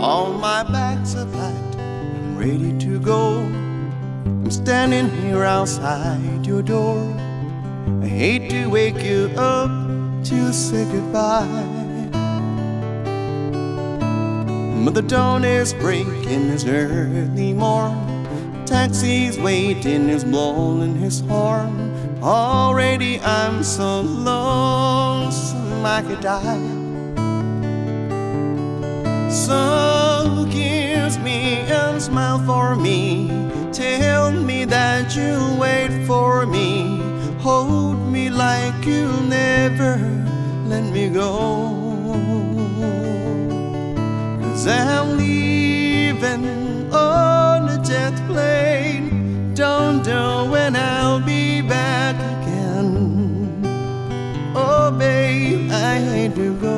All my bags are packed, I'm ready to go. I'm standing here outside your door. I hate to wake you up to say goodbye. But the dawn is breaking, it's early morn. Taxi's waiting, is blowing his horn. Already I'm so lonesome I could die. So kiss me and smile for me. Tell me that you'll wait for me. Hold me like you'll never let me go. Cause I'm leaving on a jet plane. Don't know when I'll be back again. Oh, babe, I hate to go.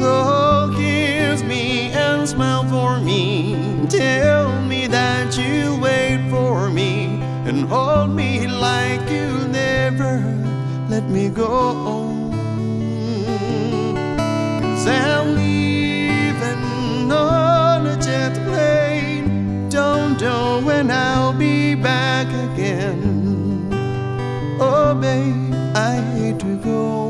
So kiss me and smile for me. Tell me that you'll wait for me and hold me like you'll never let me go. Cause I'm leaving on a jet plane. Don't know when I'll be back again. Oh, babe, I hate to go.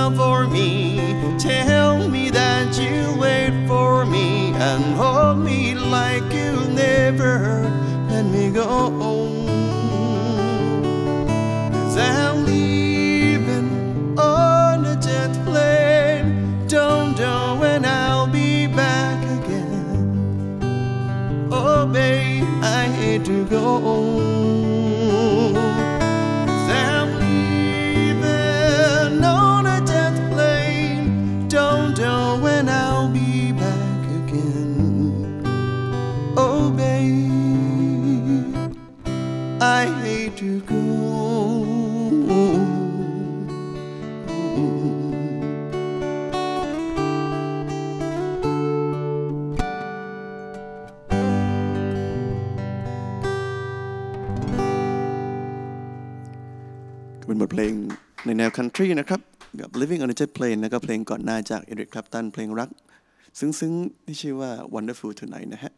Smile for me. Tell me that you'll wait for me and hold me like you'll never let me go. Cause I'm leaving on a jet plane. Don't know when I'll be back again. Oh, babe, I hate to go. เป็นบทเพลงในแนวคันทรีนะครับกับ Living on a Jet Plane แล้วก็เพลงก่อนหน้าจาก Eric Clapton เพลงรัก ซึ้งๆที่ชื่อว่า Wonderful Tonight นะฮะ